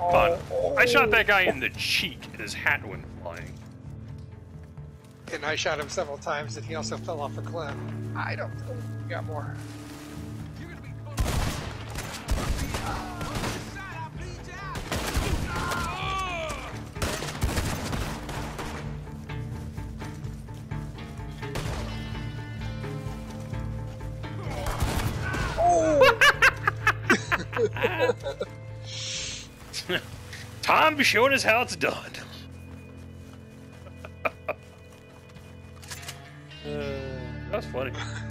Fun. I shot that guy in the cheek and his hat went flying. And I shot him several times, and he also fell off a cliff. I don't. Oh, we got more. Tom be showing us how it's done. uh, that's funny.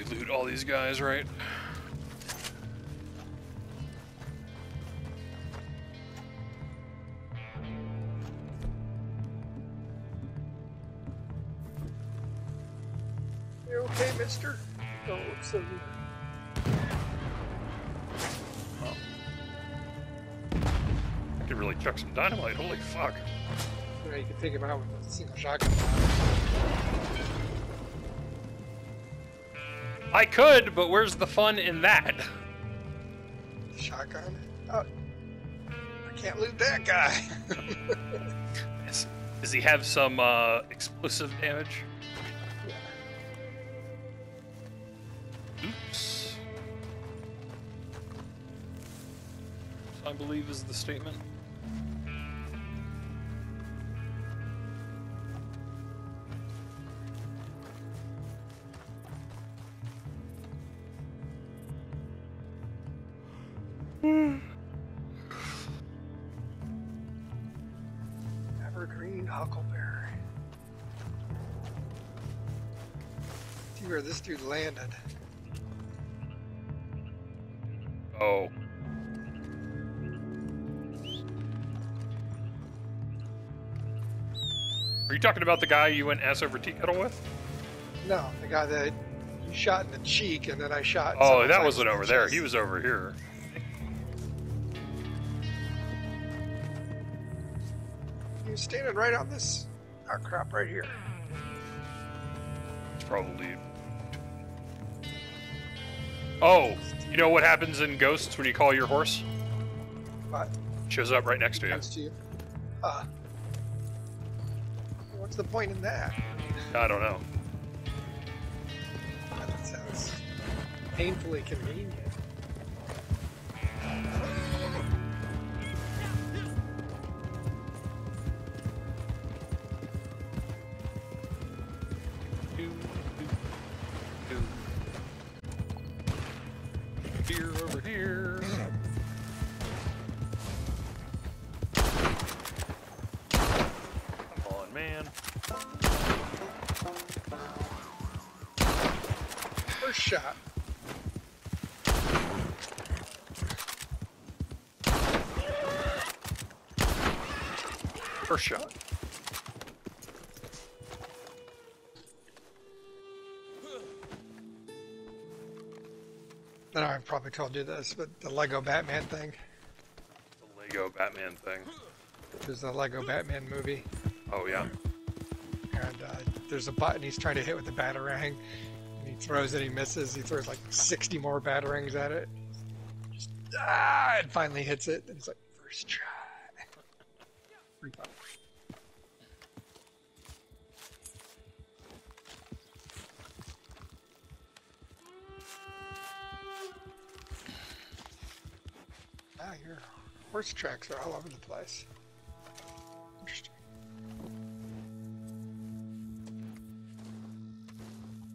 probably loot all these guys, right? You okay, mister? Oh, so good. I could really chuck some dynamite. Holy fuck. know, you can take him out with a single shotgun. I could, but where's the fun in that? Shotgun? Oh, I can't loot that guy. Is- Does he have some uh, explosive damage? Oops. I believe is the statement. Evergreen Huckleberry. See where this dude landed. Oh. Are you talking about the guy you went ass over tea kettle with? No, the guy that you shot in the cheek, and then I shot. Oh, that wasn't in the over there. He was over here. He was standing right on this. Crap! Right here. It's probably. Oh, you know what happens in Ghosts when you call your horse? But Shows up right next to you. comes to you. Uh, what's the point in that? I don't know. That sounds painfully convenient. First shot. First shot. I know I've probably told you this, but the Lego Batman thing. The Lego Batman thing. There's the Lego Batman movie, Oh yeah. and uh, there's a button he's trying to hit with the batarang, he throws it, he misses. He throws like 60 more batarangs at it. Just ah, and finally hits it. And it's like first try. Ah, your horse tracks are all over the place.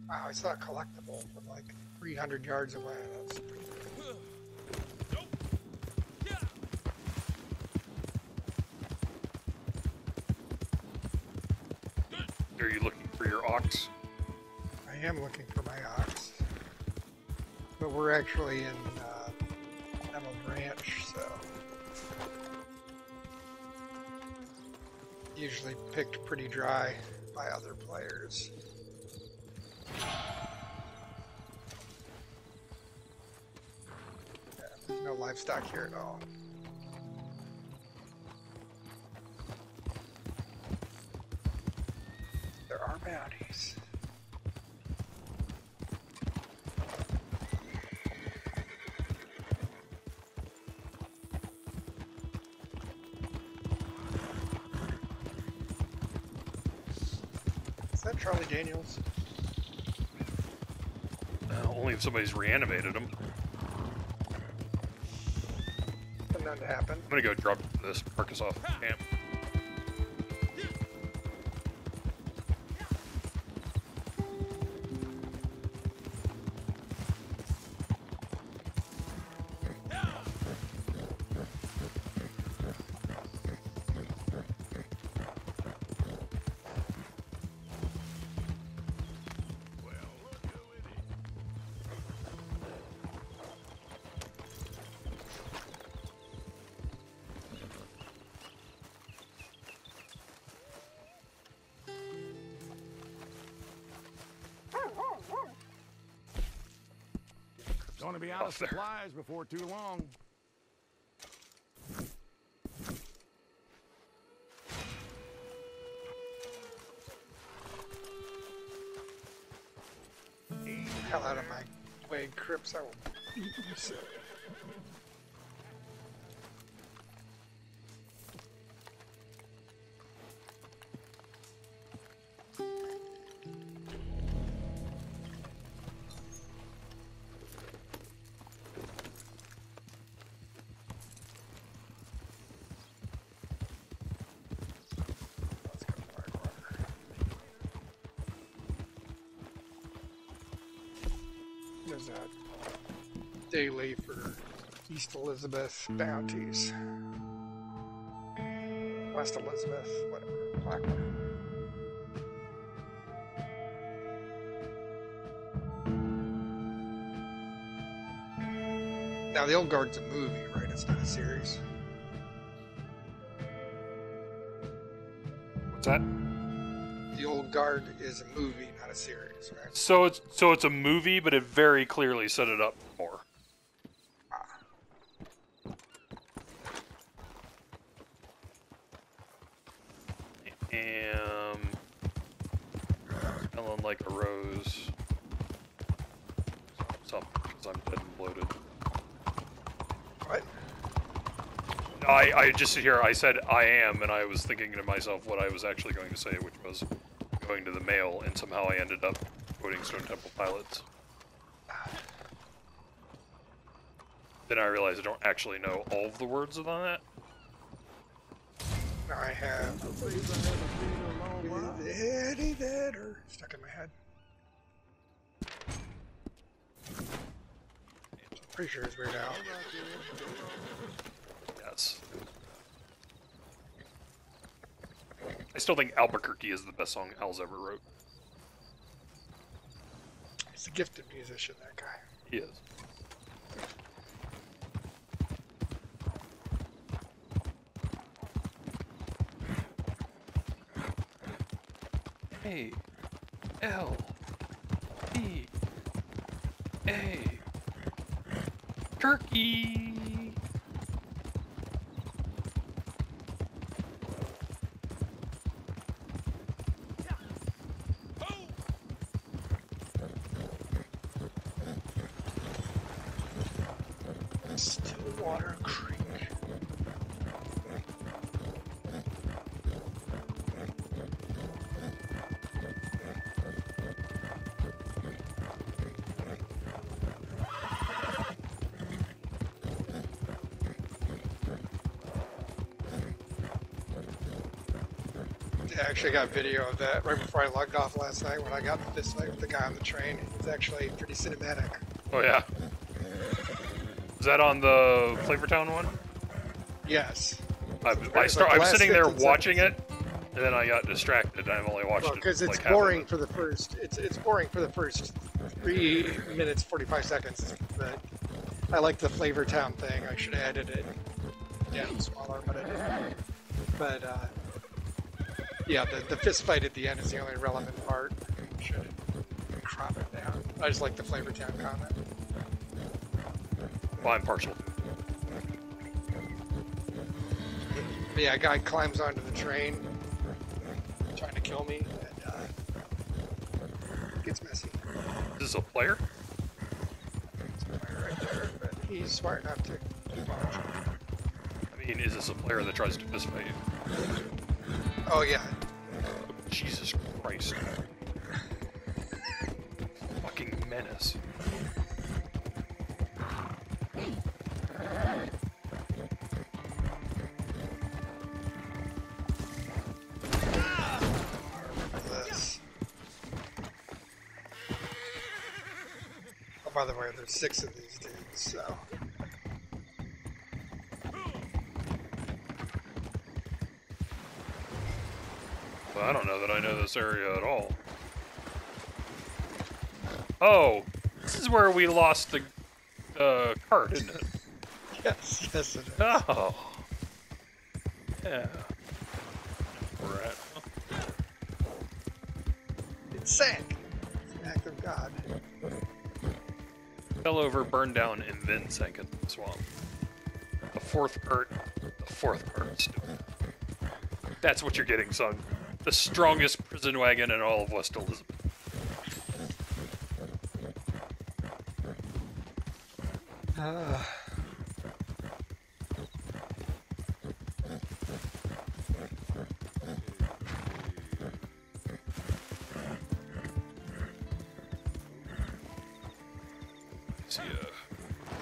Wow, it's not collectible from like 300 yards away. That's pretty good. Are you looking for your ox? I am looking for my ox. but we're actually in uh, Emerald Ranch, so usually picked pretty dry by other players. There's no livestock here at all. There are bounties. Is that Charlie Daniels? Only if somebody's reanimated him. But none to happen. I'm gonna go drop this Marcus off camp. Gonna be out Oh, of there. supplies before too long. Hell out of my way, Crips. I will Daily for East Elizabeth bounties. West Elizabeth, whatever. Blackwater. Now, The Old Guard's a movie, right? It's not a series. What's that? The Old Guard is a movie, not a series, right? So it's so it's a movie, but it very clearly set it up more. Am smelling like a rose. Something, because I'm dead and bloated. What? I, I just here I said I am, and I was thinking to myself what I was actually going to say, which was going to the mail, and somehow I ended up quoting Stone Temple Pilots. Then I realized I don't actually know all of the words on that. I have Please, I haven't seen you in a long while. Eddie Vedder stuck in my head. Pretty sure it's Weird Al. Yes. I still think Albuquerque is the best song Al's ever wrote. He's a gifted musician, that guy. He is. A L E A Turkey. Actually got video of that right before I logged off last night when I got this night with the guy on the train. It was actually pretty cinematic. Oh yeah. Is that on the Flavortown one? Yes. I, It's I, like start, I was last sitting there watching seconds. it, and then I got distracted. I've only watched Well, it because it's like boring it. for the first. It's it's boring for the first three minutes forty five seconds, but I like the Flavor Town thing. I should have added it down smaller, but I didn't. But uh, yeah, the, the fist fight at the end is the only relevant part. Should crop it down. I just like the Flavor Town comment. Well, I'm partial. But yeah, a guy climbs onto the train, trying to kill me, and uh, gets messy. This is a player? It's a player right there, but he's smart enough to. I mean, is this a player that tries to fist fight you? Oh yeah, Christ. Fucking menace. Oh, by the way, there's six of these dudes, so. I don't know that I know this area at all. Oh, this is where we lost the uh, cart, isn't it? Yes, yes it is. Oh. Yeah. We're. It sank. It's an act of God. Fell over, burned down, and then sank into the swamp. The fourth cart. The fourth cart. That's what you're getting, son. The strongest prison wagon in all of West Elizabeth. Uh,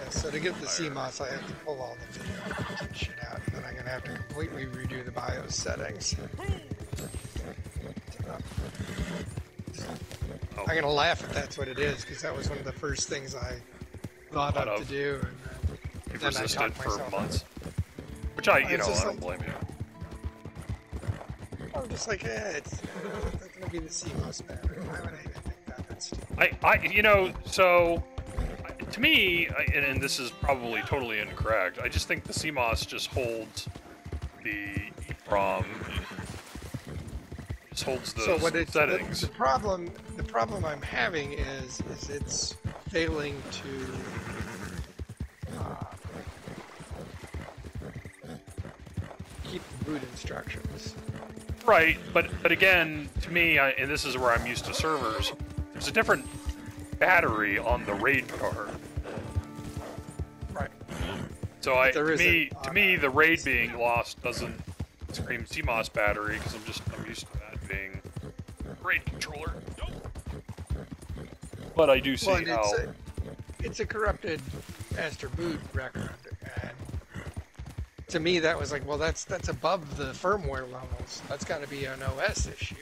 so to get the CMOS, I have to pull all the video shit out, and then I'm gonna have to completely redo the BIOS settings. I'm gonna laugh if that's what it is, because that was one of the first things I thought Thought of to do. And then I resisted talked for months. Which I, you It's know, I don't like- blame you. I'm just like, eh, it's not gonna be the CMOS battery. Why would I even think that? That's stupid. I, I, you know, so to me, and, and this is probably totally incorrect. I just think the CMOS just holds the EEPROM, just holds the so what the, settings. the problem the problem I'm having is is it's failing to uh, keep the boot instructions. Right, but but again, to me, I, and this is where I'm used to servers. There's a different battery on the RAID card. Right. So I, There to me, to me, the RAID being lost doesn't scream CMOS battery because I'm just I'm used to that being a RAID controller. But I do see Well, how. it's a, it's a corrupted master boot record, and to me that was like, well, that's that's above the firmware levels. That's got to be an OS issue.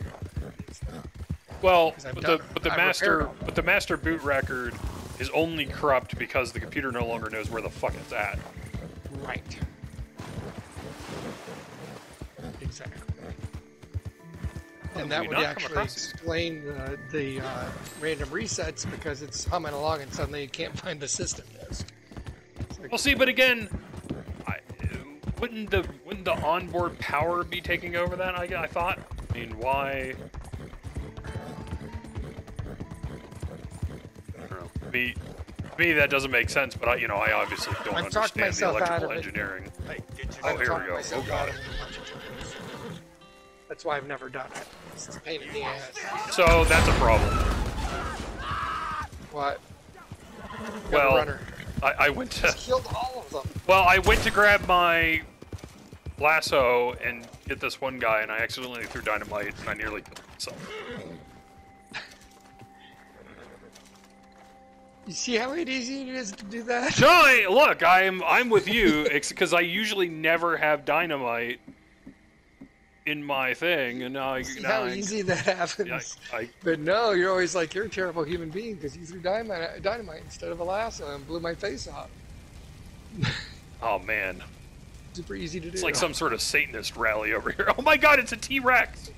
Well, but the but the master but the master boot record is only corrupt because the computer no longer knows where the fuck it's at. Right. Exactly. And that would actually explain uh, the uh, random resets because it's humming along and suddenly you can't find the system disk. Like, Well, see, but again, I, wouldn't the wouldn't the onboard power be taking over that? I, I thought. I mean, why? I don't know. To me, that doesn't make sense. But I, you know, I obviously don't I've understand the electrical engineering. I've Oh, here we go. Oh, God. out of it a bunch of times. That's why I've never done it. It's a pain in the ass. So that's a problem. What? Well. I, I went to Killed all of them. well, I went to grab my lasso and hit this one guy, and I accidentally threw dynamite, and I nearly killed myself. You see how easy it is to do that? No, I, look, I'm I'm with you because I usually never have dynamite in my thing, and now I, See now how I, easy that happens. I, I But no, you're always like you're a terrible human being because you threw dynamite, dynamite instead of a lasso and blew my face off. oh man, Super easy to do. it's like some sort of Satanist rally over here. Oh my God, it's a T Rex.